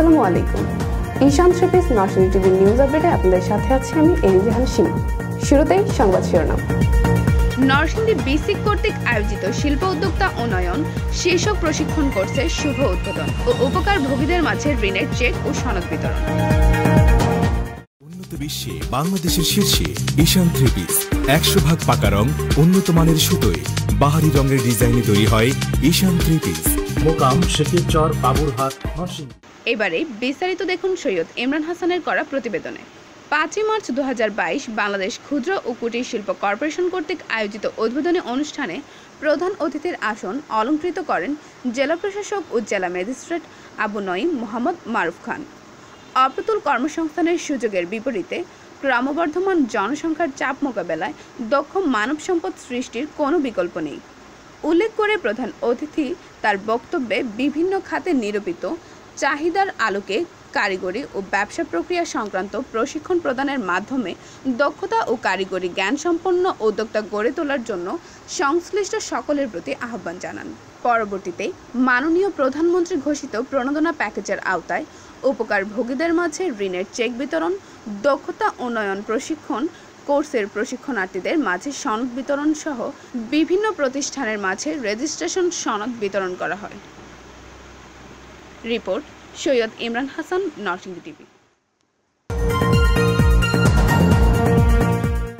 আসসালামু আলাইকুম। Ishan three piece Narsingdi TV news আপডেটে আপনাদের সাথে আছি আমি এরিজাহান সীমা শুরুতেই সংবাদ শিরোনাম। নরসিংদী বিসিক কর্তৃক আয়োজিত শিল্প উদ্যোক্তা উন্নয়ন শীর্ষক প্রশিক্ষণ কোর্সের শুভ উদ্বোধন ও উপকার ভোগীদের মাঝে ঋণের চেক ও সনদ বিতরণ। উন্নত বিশ্বে বাংলাদেশের শীর্ষে ঈশান থ্রি পিস একশো ভাগ পাকা রং উন্নত মানের সুতোয়। বাহারি রঙের ডিজাইনে তৈরি হয় ঈশান থ্রি পিস মোকাম শেখের চর বাবুরহাট নরসিংদী এবারে বিস্তারিত দেখুন সৈয়দ ইমরান হাসানের করা প্রতিবেদনে। পাঁচই মার্চ দু হাজার বাইশ বাংলাদেশ ক্ষুদ্র ও কুটির শিল্প কর্পোরেশন কর্তৃক আয়োজিত উদ্বোধনী অনুষ্ঠানে প্রধান অতিথির আসন অলঙ্কৃত করেন জেলা প্রশাসক ও জেলা ম্যাজিস্ট্রেট আবু নঈম মোহাম্মদ মারুফ খান। অপ্রতুল কর্মসংস্থানের সুযোগের বিপরীতে ক্রমবর্ধমান জনসংখ্যার চাপ মোকাবেলায় দক্ষ মানব সম্পদ সৃষ্টির কোনো বিকল্প নেই। উল্লেখ করে প্রধান অতিথি তার বক্তব্যে বিভিন্ন খাতে নিরূপিত চাহিদার আলোকে কারিগরি ও ব্যবসা প্রক্রিয়া সংক্রান্ত প্রশিক্ষণ প্রদানের মাধ্যমে দক্ষতা ও কারিগরি জ্ঞান সম্পন্ন উদ্যোক্তা গড়ে তোলার জন্য সংশ্লিষ্ট সকলের প্রতি আহ্বান জানান। পরবর্তীতে মাননীয় প্রধানমন্ত্রী ঘোষিত প্রণোদনা প্যাকেজের আওতায় উপকার ভোগীদের মাঝে ঋণের চেক বিতরণ, দক্ষতা উন্নয়ন প্রশিক্ষণ, কোর্সের প্রশিক্ষণার্থীদের মাঝে সনদ বিতরণ সহ বিভিন্ন প্রতিষ্ঠানের মাঝে রেজিস্ট্রেশন সনদ বিতরণ করা হয়। Report Syed Imran Hasan Narsingdi TV.